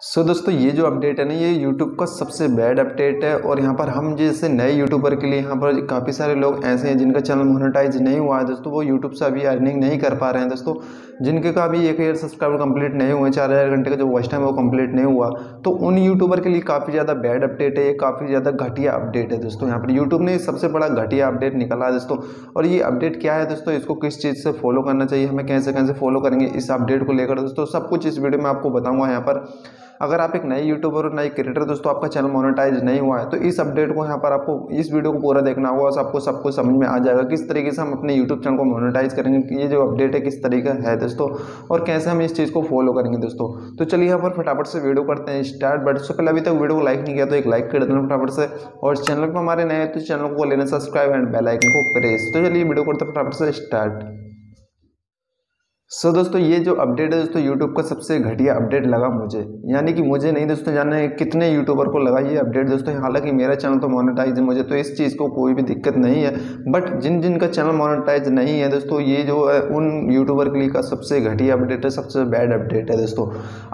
सो so, दोस्तों ये जो अपडेट है ना ये यूट्यूब का सबसे बैड अपडेट है और यहाँ पर हम जैसे नए यूट्यूबर के लिए यहाँ पर काफ़ी सारे लोग ऐसे हैं जिनका चैनल मोनेटाइज नहीं हुआ है। दोस्तों वो यूट्यूब से अभी अर्निंग नहीं कर पा रहे हैं। दोस्तों जिनके का अभी एक हज़ार सब्सक्राइबर कंप्लीट नहीं हुए चार हज़ार घंटे का जो वॉच टाइम वो कंप्लीट नहीं हुआ। तो उन यूट्यूबर के लिए काफ़ी ज़्यादा बैड अपडेट है ये काफ़ी ज़्यादा घटिया अपडेट है। दोस्तों यहाँ पर यूट्यूब ने सबसे बड़ा घटिया अपडेट निकाला है दोस्तों। और ये अपडेट क्या है दोस्तों इसको किस चीज़ से फॉलो करना चाहिए हमें कैसे कैसे फॉलो करेंगे इस अपडेट को लेकर। दोस्तों सब कुछ इस वीडियो में आपको बताऊँगा यहाँ पर। अगर आप एक नए यूट्यूबर और नए क्रिएटर दोस्तों, आपका चैनल मोनेटाइज नहीं हुआ है तो इस अपडेट को यहाँ पर आपको, इस वीडियो को पूरा देखना होगा, और आपको सब कुछ समझ में आ जाएगा किस तरीके से हम अपने यूट्यूब चैनल को मोनेटाइज करेंगे ये जो अपडेट है, किस तरीका है, दोस्तों, और कैसे हम इस चीज़ को फॉलो करेंगे, दोस्तों। तो चलिए यहाँ पर फटाफट से वीडियो करते हैं स्टार्ट बट उससे पहले अभी तक वीडियो को लाइक नहीं किया तो एक लाइक कर देना फटाफट से, और चैनल पर हमारे नए तो चैनल को लेना सब्सक्राइब एंड बेलाइकन को प्रेस तो चलिए वीडियो करते फटाफट से स्टार्ट सो दोस्तों, ये जो अपडेट है दोस्तों यूट्यूब का सबसे घटिया अपडेट लगा मुझे। यानी कि मुझे नहीं दोस्तों जानना है कितने यूट्यूबर को लगा ये अपडेट दोस्तों। हालाँकि मेरा चैनल तो मोनेटाइज है, मुझे तो इस चीज़ को कोई भी दिक्कत नहीं है। बट जिन जिन का चैनल मोनेटाइज नहीं है दोस्तों, ये जो है, उन यूट्यूबर के लिए का सबसे घटिया अपडेट है, सबसे बैड अपडेट है दोस्तों।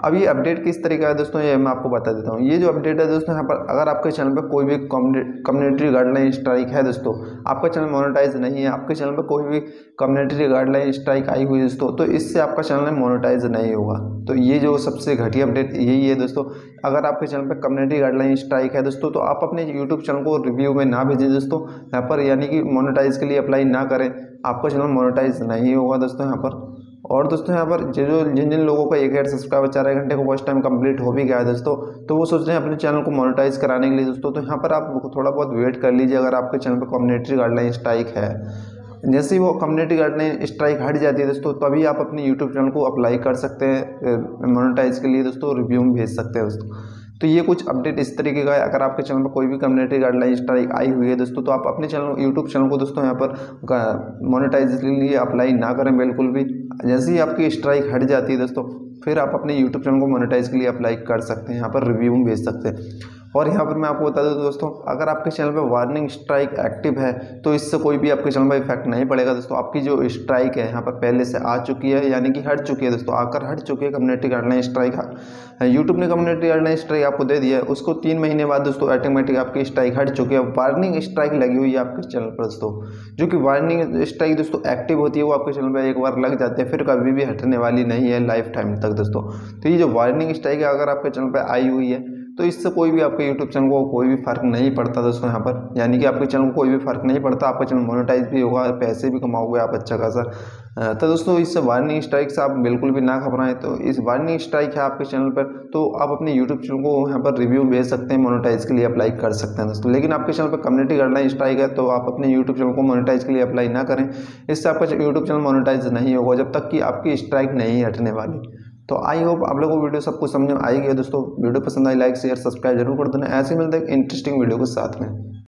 अब ये अपडेट किस तरीका है दोस्तों, ये मैं आपको बता देता हूँ। ये जो अपडेट है दोस्तों, यहाँ पर अगर आपके चैनल पर कोई भी कम्युनिटी गाइडलाइन स्ट्राइक है दोस्तों, आपका चैनल मोनेटाइज नहीं है, आपके चैनल पर कोई भी कम्युनिटी गाइडलाइन स्ट्राइक आई हुई दोस्तों तो इससे आपका चैनल मोनेटाइज नहीं होगा। तो ये जो सबसे घटिया अपडेट यही है दोस्तों। अगर आपके चैनल पर कम्युनिटी गाइडलाइन स्ट्राइक है दोस्तों तो आप अपने यूट्यूब चैनल को रिव्यू में ना भेजें दोस्तों। यहाँ पर यानी कि मोनेटाइज के लिए अप्लाई ना करें। आपका चैनल मोनेटाइज नहीं होगा दोस्तों यहाँ पर। और दोस्तों यहाँ पर जो जिन जिन लोगों का एक हज़ार सब्सक्राइबर चार घंटे का वॉच टाइम कंप्लीट हो भी गया है दोस्तों तो वो सोच रहे हैं अपने चैनल को मोनेटाइज कराने के लिए दोस्तों। तो यहाँ पर आप थोड़ा बहुत वेट कर लीजिए अगर आपके चैनल पर कम्युनिटी गाइडलाइन स्ट्राइक है। जैसे ही वो कम्युनिटी गाइडलाइन स्ट्राइक हट जाती है दोस्तों, तभी आप अपने यूट्यूब चैनल को अप्लाई कर सकते हैं मोनेटाइज के लिए दोस्तों रिव्यू भेज सकते हैं दोस्तों। तो ये कुछ अपडेट इस तरीके का है। अगर आपके चैनल पर कोई भी कम्युनिटी गाइडलाइन स्ट्राइक आई हुई है दोस्तों तो आप अपने चैनल यूट्यूब चैनल को दोस्तों यहाँ पर मोनेटाइज के लिए अप्लाई ना करें बिल्कुल भी। जैसे ही आपकी स्ट्राइक हट जाती है दोस्तों, फिर आप अपने यूट्यूब चैनल को मोनेटाइज के लिए अप्लाई कर सकते हैं, यहाँ पर रिव्यू भेज सकते हैं। और यहाँ पर मैं आपको बता दूँ दोस्तों, अगर आपके चैनल पर वार्निंग स्ट्राइक एक्टिव है तो इससे कोई भी आपके चैनल पर इफ़ेक्ट नहीं पड़ेगा दोस्तों। आपकी जो स्ट्राइक है, यहाँ पर पहले से आ चुकी है, यानी कि हट चुकी है दोस्तों। आकर हट चुकी है कम्युनिटी गाइडलाइन स्ट्राइक यूट्यूब ने कम्युनिटी गाइडलाइन स्ट्राइक आपको दे दिया है। उसको तीन महीने बाद दोस्तों ऑटोमेटिक आपकी स्ट्राइक हट चुकी है। वार्निंग स्ट्राइक लगी हुई है आपके चैनल पर दोस्तों। जो कि वार्निंग स्ट्राइक दोस्तों एक्टिव होती है, वो आपके चैनल पर एक बार लग जाती है, फिर कभी भी हटने वाली नहीं है लाइफ टाइम तक दोस्तों। तो ये जो वार्निंग स्ट्राइक है, अगर आपके चैनल पर आई हुई है तो इससे कोई भी आपके यूट्यूब चैनल को कोई भी फ़र्क नहीं पड़ता दोस्तों यहाँ पर। यानी कि आपके चैनल को कोई भी फ़र्क नहीं पड़ता, आपका चैनल मोनेटाइज भी होगा, पैसे भी कमाओगे आप अच्छा खासा। तो दोस्तों इससे वार्निंग स्ट्राइक से आप बिल्कुल भी ना घबराएँ। तो इस वार्निंग स्ट्राइक है आपके चैनल पर तो आप अपने यूट्यूब चैनल को यहाँ पर रिव्यू भेज सकते हैं मोनेटाइज के लिए अप्लाई कर सकते हैं दोस्तों। लेकिन आपके चैनल पर कम्युनिटी गाइडलाइन स्ट्राइक है तो आप अपने यूट्यूब चैनल को मोनेटाइज के लिए अप्लाई ना करें। इससे आपका यूट्यूब चैनल मोनेटाइज नहीं होगा जब तक कि आपकी स्ट्राइक नहीं हटने वाली। तो आई होप आप लोगों को वीडियो सब कुछ समझ में आई गई दोस्तों, वीडियो पसंद आई लाइक शेयर सब्सक्राइब ज़रूर कर देना। ऐसे मिलते हैं इंटरेस्टिंग वीडियो के साथ में।